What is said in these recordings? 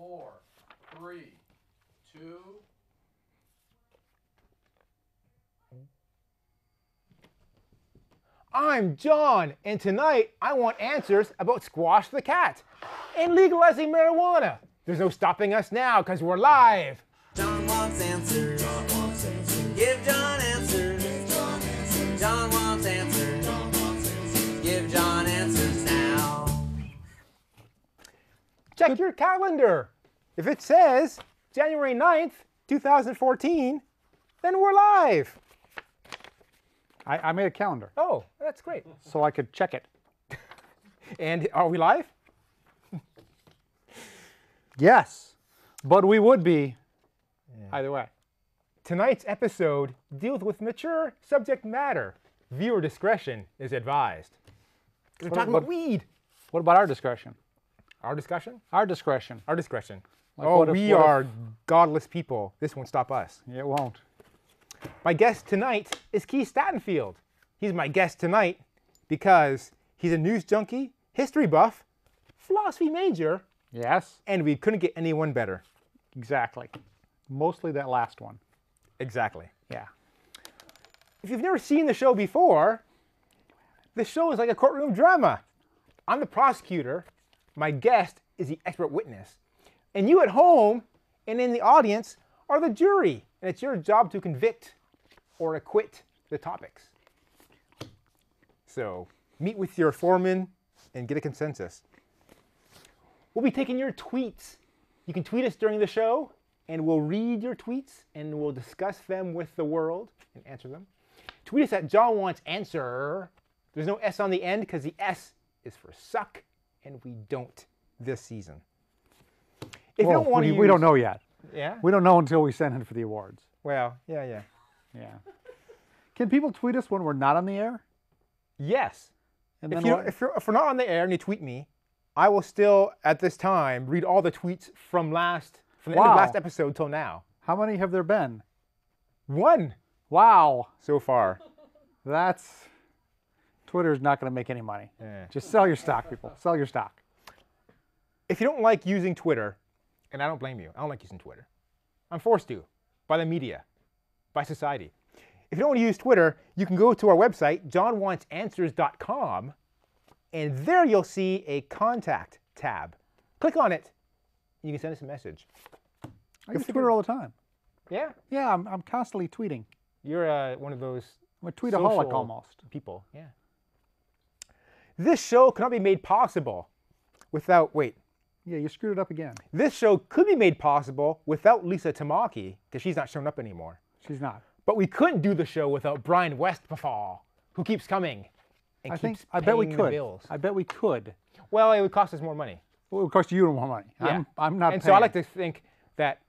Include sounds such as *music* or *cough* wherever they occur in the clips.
four, three, two. I'm John, and tonight I want answers about Squash the Cat and legalizing marijuana. There's no stopping us now because we're live. John wants answers. John wants answers. Give John Check your calendar. If it says January 9th, 2014, then we're live. I, I made a calendar Oh, that's great. so I could check it. *laughs* And are we live? *laughs* Yes, but we would be either way. Tonight's episode deals with mature subject matter. Viewer discretion is advised. We're talking about weed. What about our discretion? Our discussion? Our discretion. Our discretion. Like oh, if- we what if- are godless people. This won't stop us. It won't. My guest tonight is Keith Statenfield. He's my guest tonight because he's a news junkie, history buff, philosophy major, Yes, and we couldn't get anyone better. exactly. Mostly that last one. Exactly. Yeah. If you've never seen the show before, the show is like a courtroom drama. I'm the prosecutor, my guest is the expert witness, and you at home and in the audience are the jury, and it's your job to convict or acquit the topics. So meet with your foreman and get a consensus. We'll be taking your tweets. You can tweet us during the show, and we'll read your tweets and we'll discuss them with the world and answer them. Tweet us at John Wants Answer. There's no S on the end because the S is for suck, and we don't this season. If you Well, don't want we, to we don't know yet. Yeah. We don't know until we send in for the awards. Well, yeah, yeah. Yeah. Can people tweet us when we're not on the air? Yes. And If, you, if, you're, if we're not on the air and you tweet me, I will still, at this time, read all the tweets from last, from the end of last episode till now. how many have there been? One Wow. so far. That's Twitter's not going to make any money. Yeah. Just sell your stock, people. Sell your stock. If you don't like using Twitter, and I don't blame you, I don't like using Twitter. I'm forced to by the media, by society. If you don't want to use Twitter, you can go to our website, johnwantsanswers.com, and there you'll see a contact tab. Click on it, and you can send us a message. I use Twitter all the time. Yeah, Yeah, I'm, I'm constantly tweeting. you're uh, one of those I'm a tweetaholic almost. people. Yeah. This show cannot be made possible without, wait, Yeah, you screwed it up again. this show could be made possible without Lisa Tamaki, because she's not showing up anymore. She's not. But we couldn't do the show without Brian Westphal, who keeps coming and I keeps think I bet we could. bills. I bet we could. Well, it would cost us more money. Well, it would cost you more money. Yeah. I'm, I'm not And paying. so I like to think that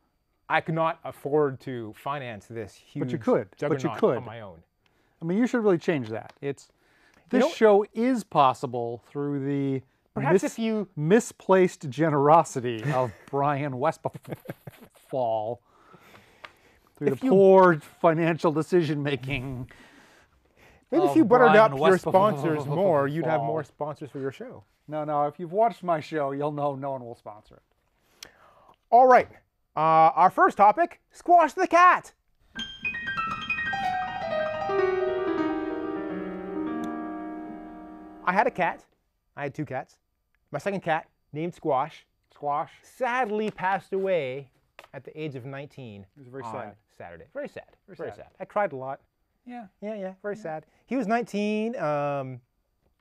I could not afford to finance this huge but you could. But you could. on my own. I mean, you should really change that. It's this know- show is possible through the Perhaps mis- if you misplaced generosity of *laughs* Brian Westfall through If the you- poor financial decision making. maybe if you buttered Brian up your sponsors more, you'd have more sponsors for your show. No, no. If you've watched my show, you'll know no one will sponsor it. All right. Uh, our first topic: squash the cat. I had a cat. I had two cats. My second cat, named Squash, Squash. sadly passed away at the age of 19. It was very on sad. Saturday. Very sad. Very, sad. sad. I cried a lot. Yeah. Yeah, yeah. Very sad. He was 19, um,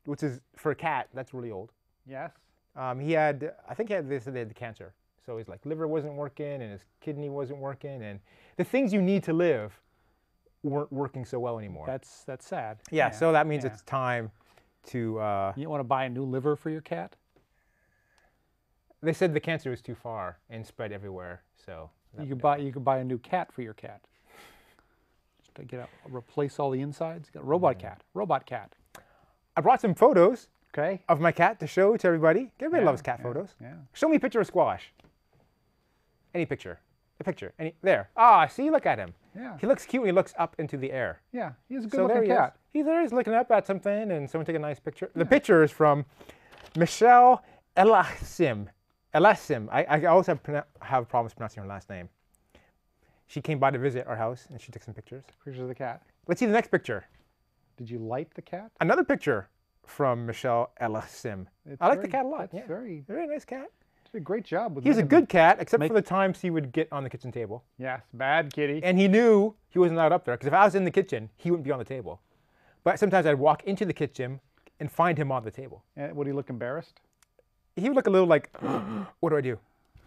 which is for a cat. That's really old. Yes. Um, he had, I think he had this, they had cancer. So his like liver wasn't working and his kidney wasn't working, and the things you need to live weren't working so well anymore. That's that's sad. yeah, So that means yeah. it's time to. Uh, You want to buy a new liver for your cat? they said the cancer was too far and spread everywhere. So You could buy you could buy a new cat for your cat. Just to get a, replace all the insides. Got a robot cat. Robot cat. I brought some photos Okay. of my cat to show to everybody. Everybody Yeah, loves cat yeah, photos. yeah. Show me a picture of Squash. Any picture. A picture. Any there. Ah, see, look at him. Yeah. He looks cute when he looks up into the air. Yeah. He's a good so there he cat. is. He's there. He's looking up at something, and someone took a nice picture. The picture is from Michelle Elachsim. Elasim. I, I always have, have problems pronouncing her last name. She came by to visit our house and she took some pictures. Pictures of the cat. Let's see the next picture. Did you light the cat? Another picture from Michelle Elasim. It's I like the cat a lot. That's yeah. very, Very nice cat. Did a great job with He was a good cat, except for the times he would get on the kitchen table. Yes, bad kitty. And he knew he wasn't allowed up there because if I was in the kitchen, he wouldn't be on the table. But sometimes I'd walk into the kitchen and find him on the table. And would he look embarrassed? He would look a little like, *gasps* what do I do?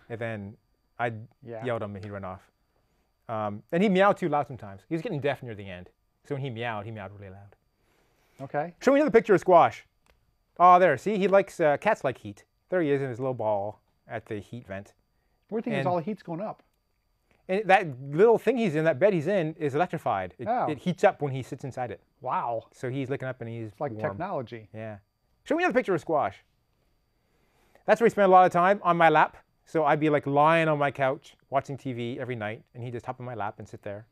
And then I'd Yeah. yell at him and he'd run off. Um, and he meowed too loud sometimes. He was getting deaf near the end. So when he meowed, he meowed really loud. Okay. Show me another picture of Squash. Oh, there. See, he likes, uh, cats like heat. There he is in his little ball at the heat vent. Weird thing is And- all the heat's going up. And that little thing he's in, that bed he's in, is electrified. It, Oh. it heats up when he sits inside it. Wow. So he's looking up and he's It's like warm. technology. Yeah. Show me another picture of Squash. That's where he spent a lot of time on my lap. So I'd be like lying on my couch watching TV every night, and he'd just hop on my lap and sit there.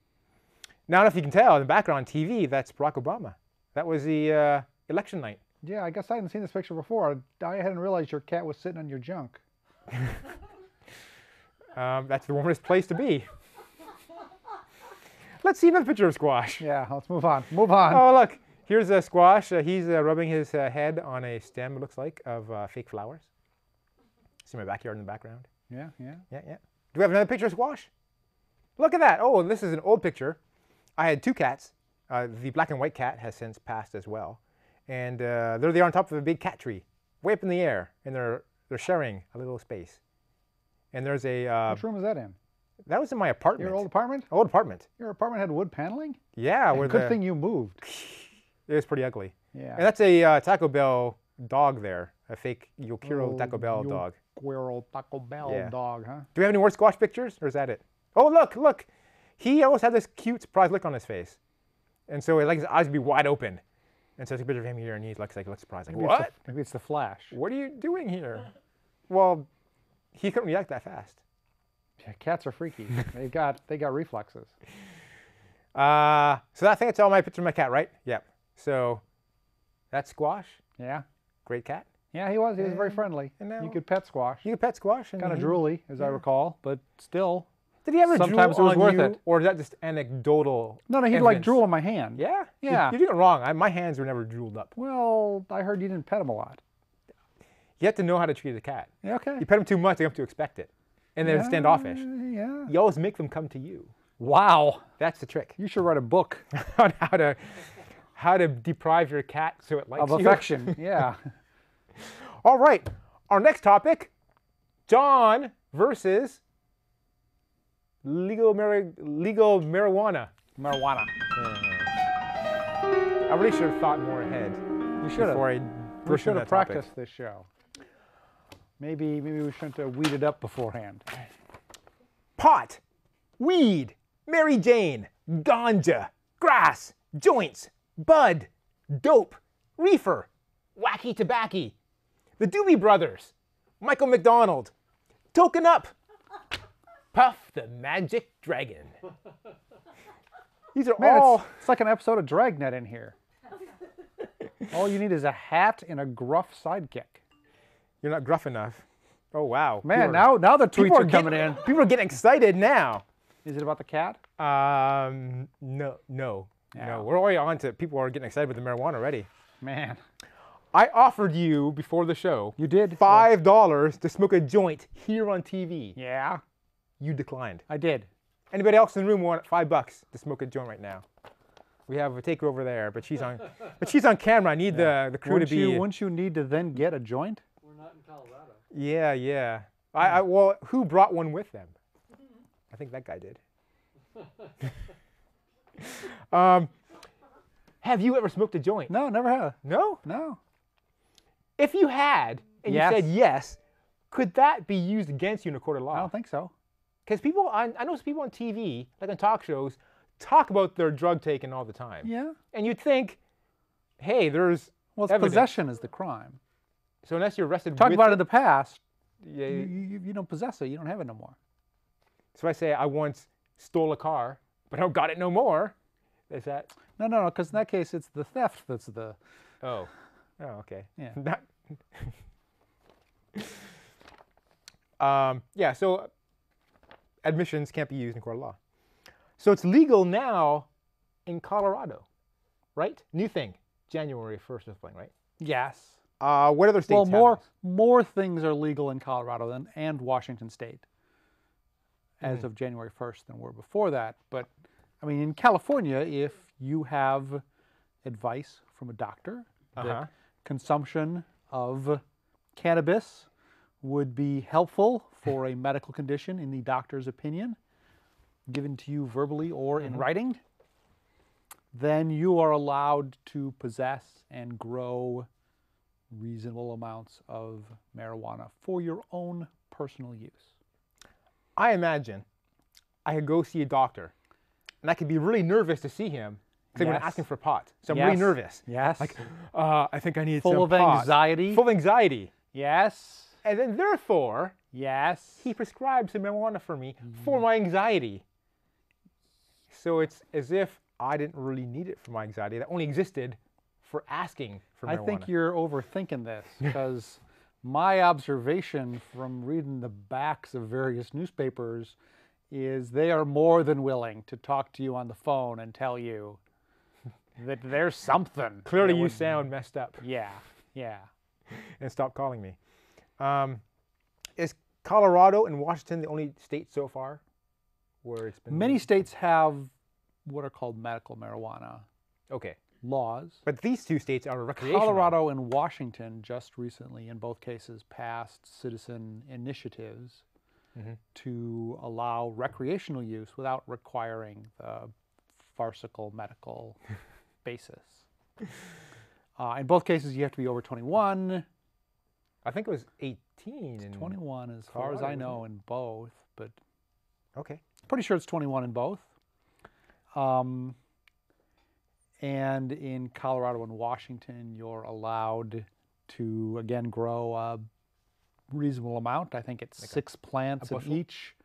Now, I don't know if you can tell in the background TV, that's Barack Obama. That was the uh, election night. Yeah, I guess I hadn't seen this picture before. I hadn't realized your cat was sitting on your junk. *laughs* Um, that's the warmest place to be. Let's see another picture of Squash. Yeah, let's move on. Move on. Oh, look, here's a Squash. Uh, he's uh, rubbing his uh, head on a stem, it looks like, of uh, fake flowers. See my backyard in the background. Yeah, yeah. Yeah, yeah. Do we have another picture of Squash? Look at that. Oh, and this is an old picture. I had two cats. Uh, the black and white cat has since passed as well. And uh, there they are on top of a big cat tree, way up in the air, and they're, they're sharing a little space. And there's a, uh, Which room is that in? that was in my apartment. Your old apartment? old apartment. Your apartment had wood paneling? Yeah, where Good the, thing you moved. *laughs* it was pretty ugly. Yeah. And that's a uh, Taco Bell dog there, a fake Yo Quiero Taco Bell dog. Squirrel Taco Bell Yeah. dog, huh? Do we have any more squash pictures, or is that it? Oh, look, look. He always had this cute, surprised look on his face. And so, like, his eyes would be wide open. And so, there's a picture of him here, and he's like, like, looks surprised. Like, Maybe it's the- what? maybe it's the flash. What are you doing here? Well, he couldn't react that fast. Yeah, cats are freaky. *laughs* They've got they got reflexes. Uh, so I think that's all my picture of my cat, right? Yep. So, that's Squash. Yeah. Great cat. Yeah, he was. He was very friendly. and you could pet squash. You could pet Squash. Kind of drooly, as I recall, but still. Did he ever Sometimes drool it was worth you, it. Or is that just anecdotal? No, no, he'd like evidence? drool on my hand. Yeah? You- Yeah. You're doing it wrong. I, my hands were never drooled up. Well, I heard you didn't pet him a lot. You have to know how to treat a cat. Yeah, okay. You pet them too much, they have to expect it. And they're standoffish. Yeah. You always make them come to you. Wow. That's the trick You should write a book *laughs* on how to how to deprive your cat so it likes you. of you. affection. *laughs* yeah. All right. Our next topic, John versus legal mari- legal marijuana. Marijuana. Hmm. I really should have thought more ahead You should have. before I We should have topic. practiced this show. Maybe maybe we shouldn't have weeded up beforehand. pot, weed, Mary Jane, ganja, grass, joints, bud, dope, reefer, wacky tobacco, the Doobie Brothers, Michael McDonald, Token Up, Puff the Magic Dragon. These are Man, all it's, it's like an episode of Dragnet in here. All you need is a hat and a gruff sidekick. You're not gruff enough. Oh wow, Man, are- now now the tweets people are, coming getting, in. *laughs* People are getting excited now. Is it about the cat? Um, no, no, Yeah. no. We're already on to people are getting excited with the marijuana already. Man, I offered you before the show you did. five dollars to smoke a joint here on TV. Yeah, You declined. I did. Anybody else in the room want five bucks to smoke a joint right now? We have a taker over there, but she's on, but she's on camera. I need the the crew Wouldn't to be. you wouldn't you need to then get a joint? We're not in Colorado. Yeah, yeah. I, I well, who brought one with them? I think that guy did. *laughs* um, have you ever smoked a joint? No, never have. No. No. If you had and Yes. you said yes, could that be used against you in a court of law? I don't think so. Because people, on, I know some people on TV, like on talk shows, talk about their drug taking all the time. Yeah. And you'd think, hey, there's Well, it's possession is the crime. So unless you're arrested, Talk about it in the past. yeah, You, you, you don't possess it. You don't have it no more. So I say I once stole a car, but I don't got it no more. Is that? No, no, no. Because in that case, it's the theft that's the. Oh, oh, okay. Yeah. *laughs* Not- *laughs* Um, yeah, so admissions can't be used in court of law. So it's legal now in Colorado, right? New thing, January 1st or something, right? Yes. Uh, what other states Well, more more things are legal in Colorado than and Washington State as Hmm. of January 1st than were before that. But I mean, in California, if you have advice from a doctor Uh-huh. that consumption of cannabis would be helpful for a medical condition in the doctor's opinion, given to you verbally or in writing, then you are allowed to possess and grow reasonable amounts of marijuana for your own personal use. I imagine I could go see a doctor, and I could be really nervous to see him because I'm going to ask him for pot. So I'm really nervous. Yes. Like, uh, I think I need Full some of anxiety. Full of anxiety. yes. And then therefore, Yes. he prescribes some marijuana for me for my anxiety. So it's as if I didn't really need it for my anxiety. That only existed for asking for marijuana. I think you're overthinking this *laughs* because my observation from reading the backs of various newspapers is they are more than willing to talk to you on the phone and tell you that there's something. *laughs* Clearly, you sound messed up. Yeah, yeah. *laughs* and stop calling me. Um, is Colorado and Washington the only states so far where it's been Many states have what are called medical marijuana okay, laws. but these two states are recreational. Colorado and Washington just recently, in both cases, passed citizen initiatives Mhm. to allow recreational use without requiring the farcical medical *laughs* basis. Uh, in both cases, you have to be over 21. I think it was 18 and 21, as far as I know, in both, but Okay, pretty sure it's 21 in both. Um, and in Colorado and Washington, you're allowed to again grow a reasonable amount. I think it's six plants of bushel? each,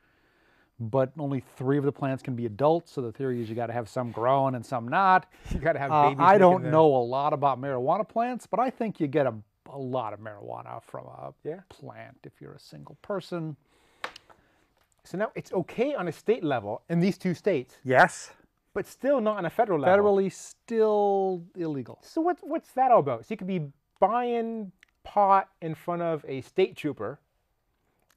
but only three of the plants can be adults. So the theory is you got to have some growing and some not. *laughs* you got to have Uh, babies. I don't the- know a lot about marijuana plants, but I think you get a, a lot of marijuana from a Yeah. plant if you're a single person. So now it's okay on a state level in these two states, Yes. But still not on a federal level. Federally still illegal. So what's what's that all about? So you could be buying pot in front of a state trooper,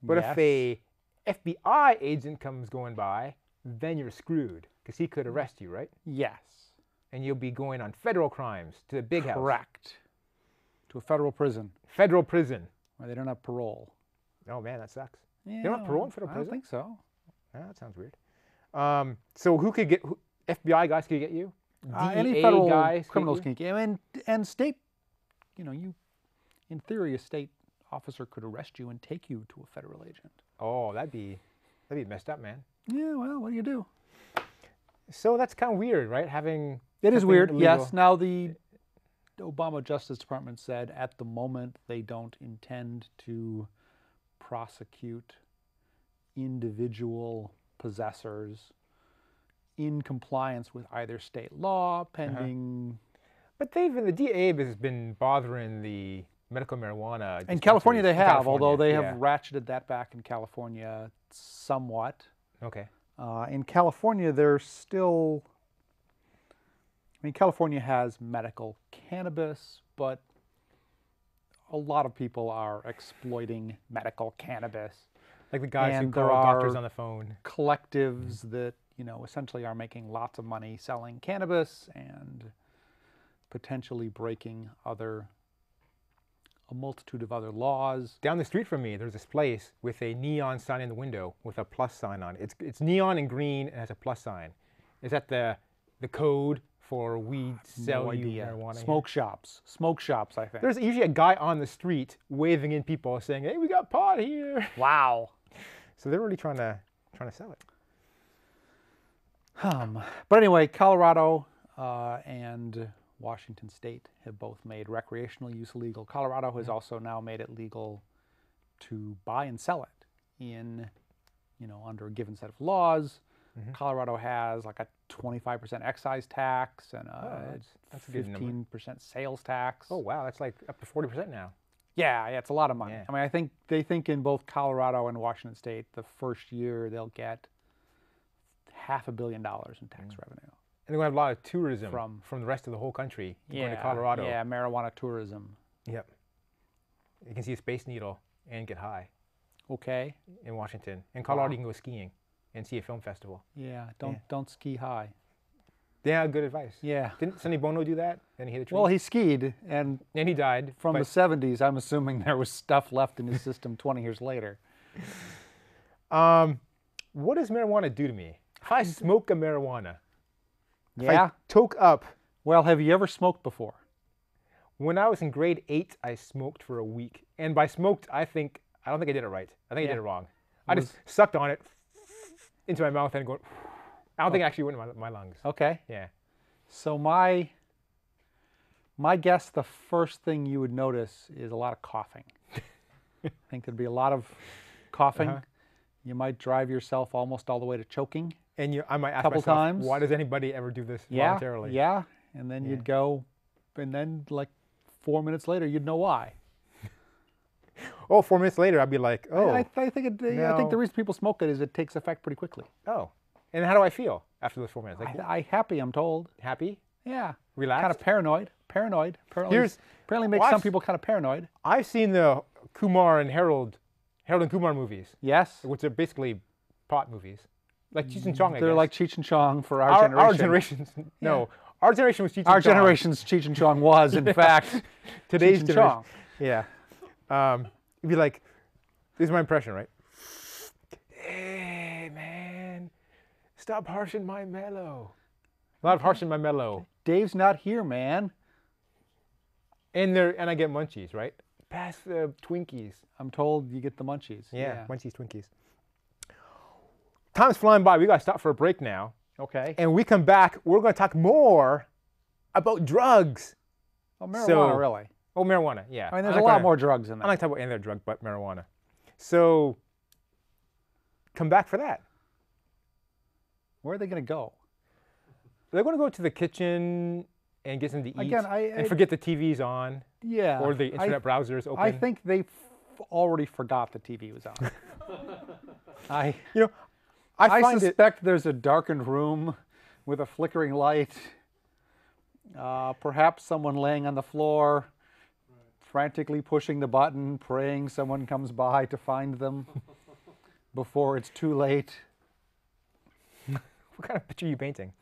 but if a FBI agent comes going by, then you're screwed because he could arrest you, right? Yes. And you'll be going on federal crimes to the big house, Correct. To a federal prison federal prison. where they don't have parole. Oh man, that sucks. Yeah, don't have parole in federal prison. I don't think so. Ah, that sounds weird. Um, so who could get who, FBI guys could get you? Uh, any federal guys criminals can get you. and and state, you know, you, in theory, a state officer could arrest you and take you to a federal agent. Oh, that'd be that'd be messed up, man. Yeah, well, what do you do? So that's kind of weird, right? Having It is weird. illegal- Yes. Now the Obama Justice Department said at the moment they don't intend to prosecute individual possessors in compliance with either state law pending But they've the DA has been bothering the medical marijuana. in California they have although they have yeah. ratcheted that back in California somewhat Okay. uh, in California they're still I mean California has medical cannabis but a lot of people are exploiting medical cannabis Like the guys who And there call doctors on the phone. collectives that you know essentially are making lots of money selling cannabis and potentially breaking other a multitude of other laws. Down the street from me, there's this place with a neon sign in the window with a plus sign on it. It's, it's neon and green and has a plus sign. Is that the the code for weed sell no idea. marijuana? here? Smoke shops, smoke shops. I think. There's usually a guy on the street waving in people saying, "Hey, we got pot here." wow. *laughs* So they're really trying to trying to sell it. Um, but anyway, Colorado uh, and Washington State have both made recreational use legal. Colorado has also now made it legal to buy and sell it in, you know, under a given set of laws. Colorado has like a 25% excise tax and a that's- that's a good number. 15% sales tax. Oh wow, that's like up to forty percent now. Yeah, yeah, it's a lot of money. Yeah. I mean, I think they think in both Colorado and Washington State, the first year they'll get half a billion dollars in tax revenue. And they're going to have a lot of tourism From- from the rest of the whole country Yeah, going to Colorado. Yeah, marijuana tourism. Yep. You can see a Space Needle and get high Okay. in Washington. In Colorado, Wow. you can go skiing and see a film festival. Yeah, don't Yeah. don't ski high. Yeah, good advice. Yeah. Didn't Sonny Bono do that? Then he hit a tree. Well, he skied, and and he died from the 70s, I'm assuming there was stuff left in his system 20 years later. *laughs* Um, what does marijuana do to me? If I smoke a marijuana, if Yeah. I toke up. Well, have you ever smoked before? When I was in grade eight, I smoked for a week, and by smoked, I think I don't think I did it right. I think I did it wrong. I just sucked on it into my mouth and going. I don't think it actually went in my, my lungs. Okay. Yeah. So my my guess, the first thing you would notice is a lot of coughing. *laughs* I think there'd be a lot of coughing. Uh-huh. You might drive yourself almost all the way to choking. And you, I might ask Couple myself, times. why does anybody ever do this Yeah, voluntarily? yeah, and then you'd go, and then like four minutes later, you'd know why. *laughs* Oh, four minutes later, I'd be like, oh, I, I think it, I think the reason people smoke it is it takes effect pretty quickly. oh. And how do I feel after those four minutes? Like I, I happy, I'm told. happy, Yeah, relaxed. kind of paranoid. Paranoid. Apparently, Here's- apparently makes some people kind of paranoid. I've seen the Kumar and Harold, Harold and Kumar movies, Yes, which are basically pot movies, like Cheech and Chong. I they're guess. like Cheech and Chong for our, our, generation. our generation's no, our generation was Cheech Our and Chong. generation's Cheech and Chong was, in *laughs* fact, *laughs* Today's Cheech and generation. Chong. Yeah. Um, it'd be like, this is my impression, right? Hey man, stop harshing my mellow. A lot of harshing my mellow. Dave's not here, man. And there, and I get munchies, right? Pass the Twinkies. I'm told you get the munchies. Yeah, munchies, Twinkies. Time's flying by. We got to stop for a break now. Okay. And we come back, we're going to talk more about drugs. Oh, marijuana, so- really? Oh, marijuana, yeah. I mean, there's I'm a lot gonna- more drugs in there. I'm there. not talking about any other drug but marijuana. So, come back for that. Where are they going to go? They're going to go to the kitchen and get something to eat Again, I- and I- forget the TV's on Yeah. or the I- internet browser's open. I think they f- already forgot the TV was on. *laughs* I you know, I I, find it. suspect there's a darkened room with a flickering light. Uh, perhaps someone laying on the floor, frantically pushing the button, praying someone comes by to find them *laughs* before it's too late. *laughs* What kind of picture are you painting?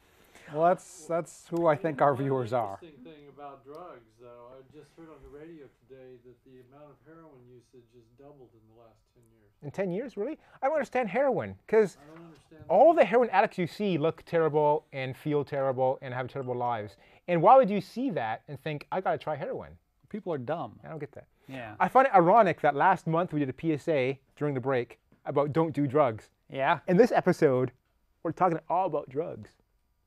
Well, that's that's who I think our viewers are. Interesting thing about drugs, though, I just heard on the radio today that the amount of heroin usage has doubled in the last ten years. In 10 years, really? I don't understand heroin because I don't understand. all the heroin addicts you see look terrible and feel terrible and have terrible lives. And why would you see that and think, I got to try heroin? People are dumb. I don't get that. Yeah. I find it ironic that last month we did a PSA during the break about don't do drugs. Yeah. In this episode, we're talking all about drugs.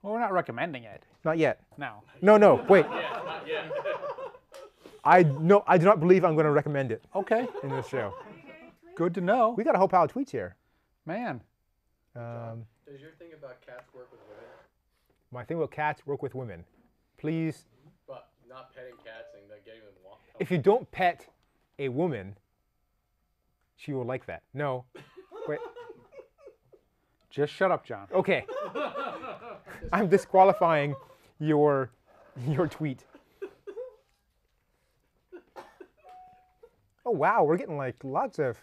Well, we're not recommending it. Not yet. No. No, no, wait. *laughs* I no, I do not believe I'm going to recommend it Okay. in this show. Good to know. We got a whole pile of tweets here. Man. Um, Does your thing about cats work with women? my thing about cats work with women. Please, But not petting cats and like, getting them walk. if you don't pet a woman, she will like that. No. Wait. Just shut up, John. Okay. *laughs* I'm disqualifying your your tweet. Oh wow, we're getting like lots of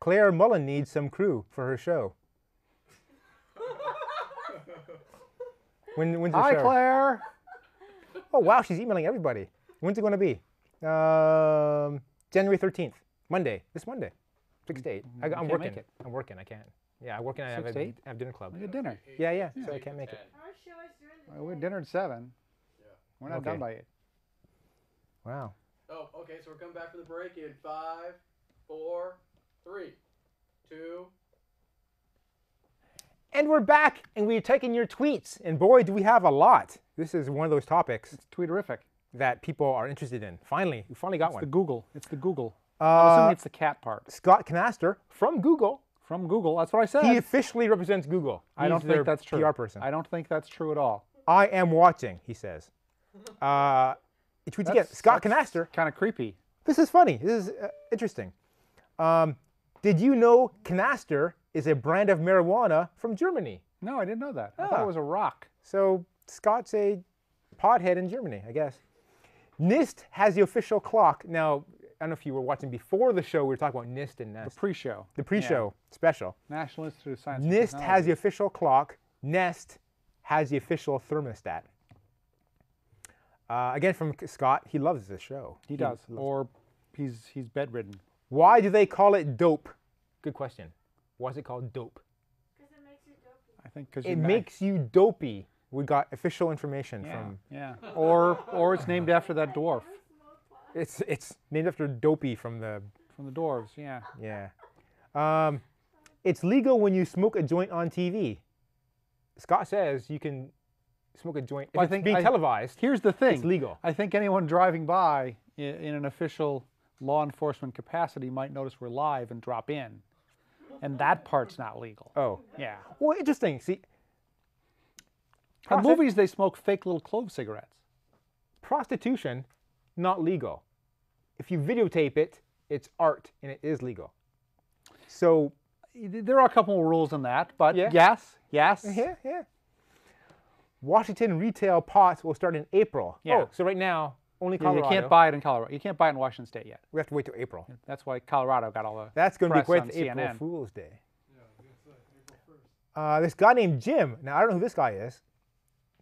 Claire Mullen needs some crew for her show. When, when's the Hi, show? Claire. Oh wow, she's emailing everybody. When's it going to be? Um, January 13th, Monday. This Monday, six to eight. I, I'm can't make working. it. I'm working. I can't. Yeah, I'm working. I have Six a eight? I have dinner club. We got dinner. Yeah, yeah. So I can't make it. Our show is during the Well, we're dinner at seven. Yeah. We're not Okay. done by eight. Wow. Oh, okay. So we're coming back from the break in five, four, three, two. And we're back, and we're taking your tweets, and boy, do we have a lot. This is one of those topics It's tweeterific. that people are interested in. Finally, we finally got It's the. Google. It's the Google. I'm Uh, assuming it's the cat part Scott Canaster from Google. from Google. That's what I said. He officially represents Google. I don't think that's true. PR person. I don't think that's true at all. I am watching, he says. *laughs* Uh, he tweets again. Scott Canaster. Kind of creepy. This is funny. This is uh, interesting. Um, did you know canaster is a brand of marijuana from Germany? No, I didn't know that. I thought Ah. it was a rock. So Scott's a pothead in Germany, I guess. NIST has the official clock. Now, I don't know if you were watching before the show, we were talking about NIST and NEST. The pre-show. The pre-show special. National Institute of Science. and NIST has the official clock. Nest has the official thermostat. Uh, again, from Scott, he loves this show. He does. loves- Or he's he's bedridden. Why do they call it dope? Good question. Why is it called dope? Because it makes you dopey. I think because It makes you dopey. We got official information yeah, from. yeah. *laughs* Or or it's named after that dwarf It's it's named after Dopey from the from the dwarves. Yeah. yeah. Um, it's legal when you smoke a joint on TV. Scott says you can smoke a joint. If Well, I it's think being I- televised, Here's the thing. it's legal. I think anyone driving by in, in an official law enforcement capacity might notice we're live and drop in, and that part's not legal. Oh, Yeah. well, interesting. See, In movies, they smoke fake little clove cigarettes. prostitution, not legal. If you videotape it, it's art and it is legal. So There are a couple of rules on that, but Yeah. yes, yes. Yeah, yeah. Washington retail pots will start in April. Yeah. Oh, so right now only Yeah, you can't buy it in Colorado. You can't buy it in Washington State yet. We have to wait till April. That's why Colorado got all the. That's going to be press quite on the April CNN. Fool's Day. Yeah, I guess so. April 1st. Uh, this guy named Jim. Now I don't know who this guy is.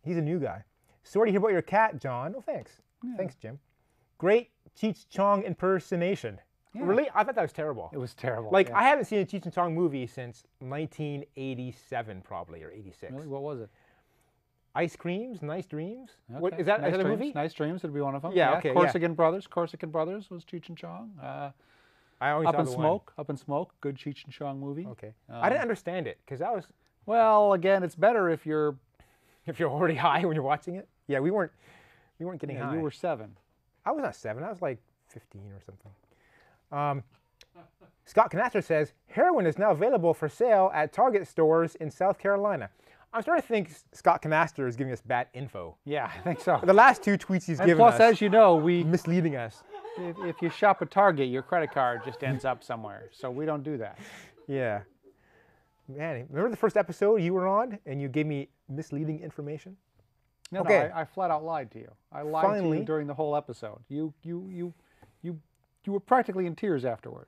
He's a new guy. Sorry to hear about your cat, John. Oh, thanks. Thanks, Jim. Great Cheech Chong impersonation. Really? I thought that was terrible. It was terrible. like yeah. I haven't seen a Cheech and Chong movie since 1987, probably or 86. Really? What was it? Ice creams, nice dreams. What Okay. is that? Nice is that a movie? Nice Dreams would be one of them. Yeah, okay, yeah. Corsican Brothers. Corsican Brothers was Cheech and Chong. Uh, I only Up in the one. Smoke. Up in Smoke. Good Cheech and Chong movie. Okay. I didn't Um, understand it because that was Well, again, it's better if you're. *laughs* if you're already high when you're watching it. Yeah, we weren't we weren't getting yeah, high. you were seven. I was not seven. I was like 15 or something. Um, Scott Canaster says heroin is now available for sale at Target stores in South Carolina. I'm starting to think Scott Canaster is giving us bad info. Yeah, I think so. The last two tweets he's And given plus, us as you know, we misleading us. if, if you shop at Target, your credit card just ends up somewhere. So we don't do that. Yeah. Man, remember the first episode you were on and you gave me misleading information? No, Okay. no, I, I flat out lied to you. I lied to you during the whole episode. You, you, you, you, you were practically in tears afterward.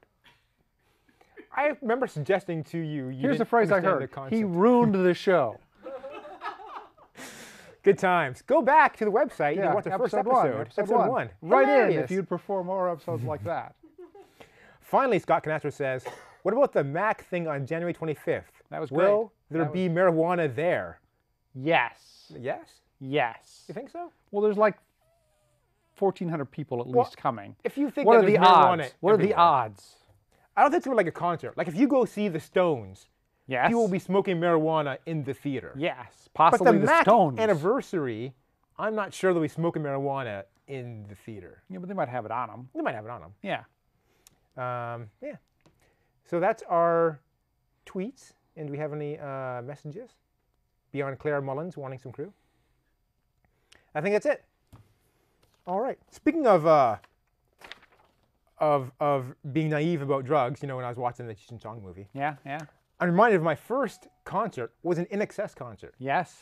I remember suggesting to you. you Here's the phrase I heard. He ruined the show. *laughs* Good times. Go back to the website and watch the first episode episode. one. Episode, one. Right in if you'd prefer more episodes like that. *laughs* Finally, Scott Canaster says, "What about the Mac thing on January 25th? That was great. Will there That be marijuana there? Yes. Yes. Yes. You think so? Well, there's like 1,400 people at Well, least coming. If you think What are the odds? What are the odds? I don't think it's gonna be like a concert. Like if you go see the Stones, Yes. people will be smoking marijuana in the theater. Yes. But Possibly the, the, Mac Stones. anniversary, I'm not sure they'll be smoking marijuana in the theater. Yeah, but they might have it on them. They might have it on them. Yeah. Um, yeah. So that's our tweets. And do we have any uh, messages beyond Claire Mullins wanting some crew? I think that's it. All right. Speaking of uh, of of being naive about drugs, you know, when I was watching the Cheech and Chong movie, Yeah. Yeah. I'm reminded of my first concert was an INXS concert, Yes.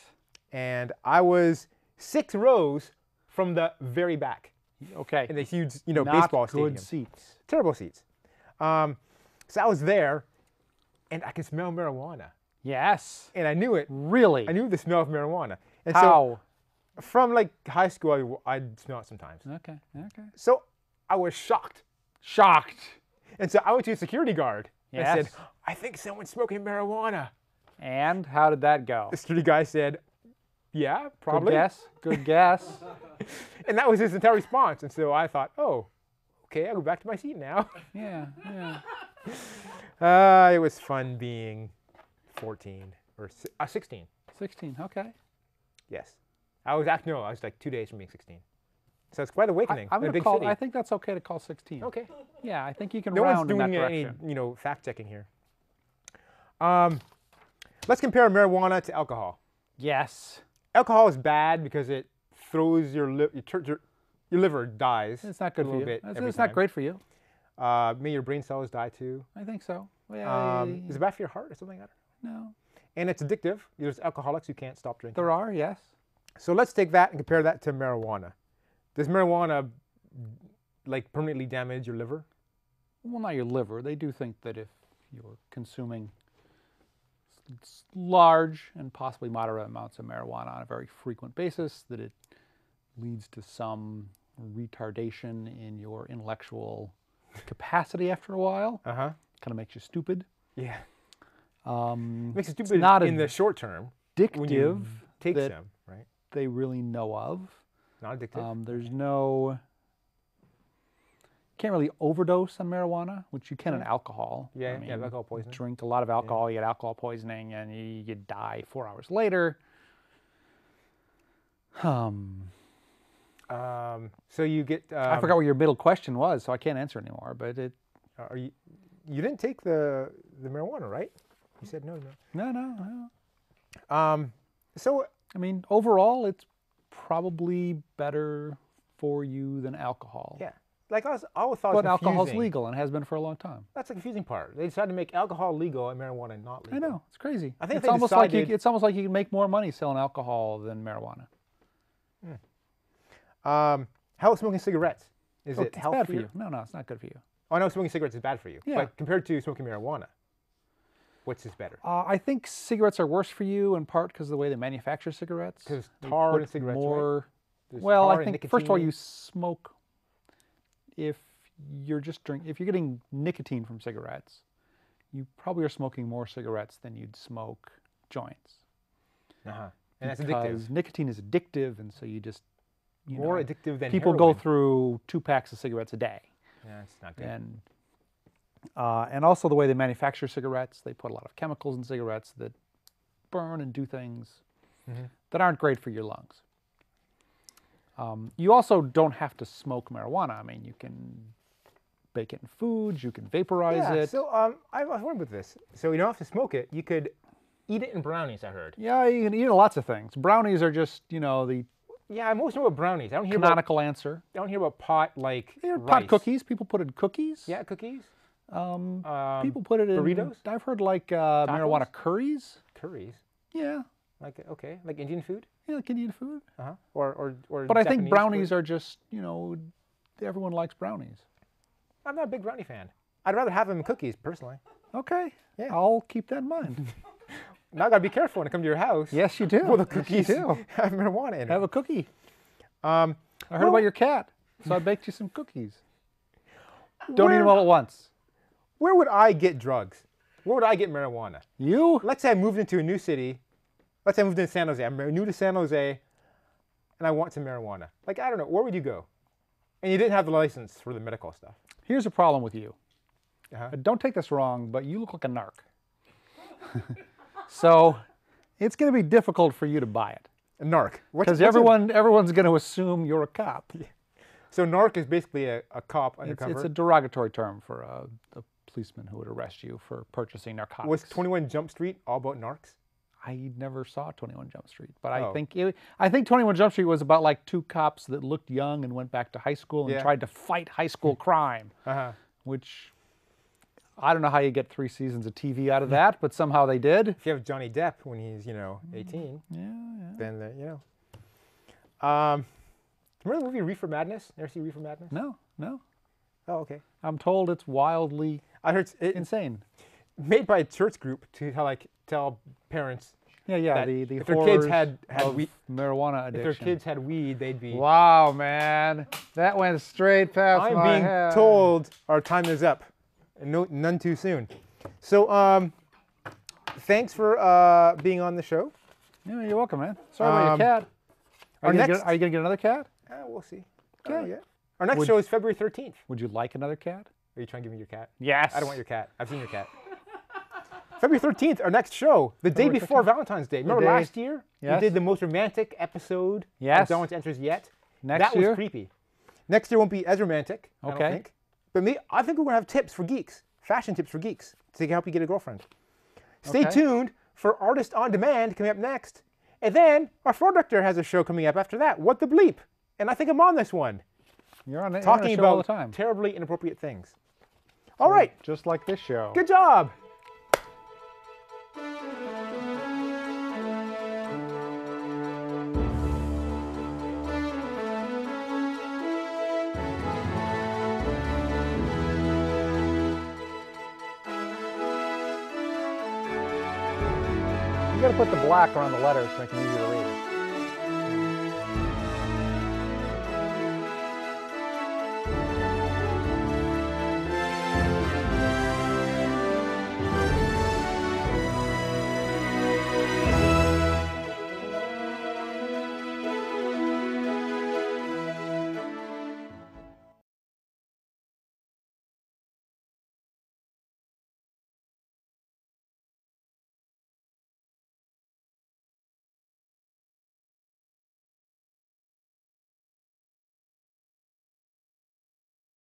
and I was six rows from the very back Okay. in the huge, you know, Not baseball good seats. terrible seats. Um, so I was there, and I could smell marijuana, Yes. and I knew it. Really? I knew the smell of marijuana. And How? so from like high school, I, would smell it sometimes. okay. Okay. So I was shocked, Shocked. and so I went to a security guard yes. and said, "I think someone's smoking marijuana." And how did that go? The security guy said, "Yeah, probably. Good probably." guess. Good guess. *laughs* And that was his entire response. And so I thought, "Oh, okay, I'll go back to my seat now." yeah. Yeah. *laughs* Uh, it was fun being 14 or uh, 16. 16. Okay. Yes. I was actually, no, I was like two days from being 16. So it's quite awakening gonna big call. city. I think that's okay to call 16. okay. Yeah, I think you can No one's round in that doing any, you know, fact checking here. Um, let's compare marijuana to alcohol. Yes. Alcohol is bad because it throws your your, your your liver dies. It's not a good for you. bit It's, it's not great for you. Uh, maybe your brain cells die too. I think so. Yeah, Um, is it bad for your heart or something like that? no. And it's addictive. There's alcoholics who can't stop drinking. There are, yes. So let's take that and compare that to marijuana. Does marijuana like permanently damage your liver? Well, not your liver. They do think that if you're consuming large and possibly moderate amounts of marijuana on a very frequent basis, that it leads to some retardation in your intellectual capacity after a while. Uh huh. Kind of makes you stupid. Yeah. Um, Makes it's stupid not in the short term when you addictive take some? They really know of. Not addictive. Um, there's no can't really overdose on marijuana, which you can in alcohol. I yeah, yeah, alcohol poisoning. Drink a lot of alcohol, you get alcohol poisoning, and you, you die four hours later. Um, Um, so you get. Um, I forgot what your middle question was, so I can't answer anymore. But it, Are you? You didn't take the the marijuana, right? You said no, no. no, no, no. Um, so I mean, overall, it's probably better for you than alcohol. yeah, like I was, I always thought. But alcohol's legal and has been for a long time. That's the confusing part. They decided to make alcohol legal and marijuana not legal. I know it's crazy. I think it's almost like you, it's almost like you can make more money selling alcohol than marijuana. Um, about smoking cigarettes? Is Oh, it bad for you. No, no, it's not good for you. Oh no, smoking cigarettes is bad for you. Yeah. But compared to smoking marijuana, what's this better? Uh, I think cigarettes are worse for you in part because of the way they manufacture cigarettes. Because tar in cigarettes, more. There's Well, I think first of all, you smoke. If you're just drink, if you're getting nicotine from cigarettes, you probably are smoking more cigarettes than you'd smoke joints. Uh-huh. And that's addictive. nicotine is addictive, and so you just you More know, addictive than people go through two packs of cigarettes a day. Yeah, it's not good. and uh, and also the way they manufacture cigarettes, they put a lot of chemicals in cigarettes that burn and do things Mm-hmm. that aren't great for your lungs. Um, you also don't have to smoke marijuana. I mean, you can bake it in foods, you can vaporize yeah. it. So um, I was wondering with this. So you don't have to smoke it. You could eat it in brownies. I heard. yeah, you can eat lots of things. Brownies are just, you know, the Yeah, I most know about brownies. I don't hear about. canonical answer. I don't hear about pot like pot cookies. People put it in cookies. Yeah, cookies. Um, Um, people put it in burritos? I've heard like uh, marijuana curries. curries. Yeah, Like okay, like Indian food. yeah, like Indian food. Uh-huh. Or or or. But I think brownies food. are just, you know, everyone likes brownies. I'm not a big brownie fan. I'd rather have them in cookies personally. Okay. Yeah. I'll keep that in mind. *laughs* *laughs* Now I gotta be careful when I come to your house. yes, you do. *laughs* Well, the Yes, cookies do. have marijuana in it. Have a cookie. um, I heard Well- about your cat, so I baked you some cookies. Don't eat them all at once. Where would I get drugs? Where would I get marijuana? You? Let's say I moved into a new city. Let's say I moved into San Jose. I'm new to San Jose, and I want some marijuana. Like I don't know, where would you go? And you didn't have the license for the medical stuff. Here's a problem with you. Uh-huh. Uh, Don't take this wrong, but you look like a narc. *laughs* so it's going to be difficult for you to buy it A narc. Because what's a- everyone everyone's going to assume you're a cop. *laughs* so narc is basically a, a cop It's, undercover. it's a derogatory term for a, a policeman who would arrest you for purchasing narcotics. Was 21 Jump Street all about narcs? I never saw 21 Jump Street, but I Oh. think it, I think 21 Jump Street was about like two cops that looked young and went back to high school and Yeah. tried to fight high school *laughs* crime, Uh-huh. which I don't know how you get three seasons of TV out of that, but somehow they did. If you have Johnny Depp when he's, you know, 18, Yeah, yeah. then, uh, you know. Um, remember the movie Reefer Madness? Never see Reefer Madness? No, no. Oh, okay. I'm told it's wildly I heard it, insane. made by a church group to tell, like, tell parents Yeah, yeah. The the if their kids had- had of we- marijuana if their kids had weed, they'd be. Wow, man, that went straight past I'm my being head. told our time is up. and No, none too soon. So, um, thanks for uh, being on the show. Yeah, you're welcome, man. Sorry about Um, your cat. Are you, next- get, are you gonna get another cat? Uh, we'll see. Okay. Our next Would- show is February 13th. Would you like another cat? Are you trying to give me your cat? Yes. I don't want your cat. I've seen your cat. *laughs* February 13th, our next show, the day February before 13th? Valentine's Day. Remember day- last year? Yes. We did the most romantic episode Yes. of Don't Answers Yet. Next year. that year? was creepy. Next year won't be as romantic, I don't think. But me, I think we're going to have tips for geeks, fashion tips for geeks to help you get a girlfriend. Stay Okay. tuned for Artist on Demand coming up next. And then our floor director has a show coming up after that. What the bleep? And I think I'm on this one. You're on, on a talking all about the time. terribly inappropriate things. All right, Just like this show. good job. You gotta put the black around the letters to make them easier to read.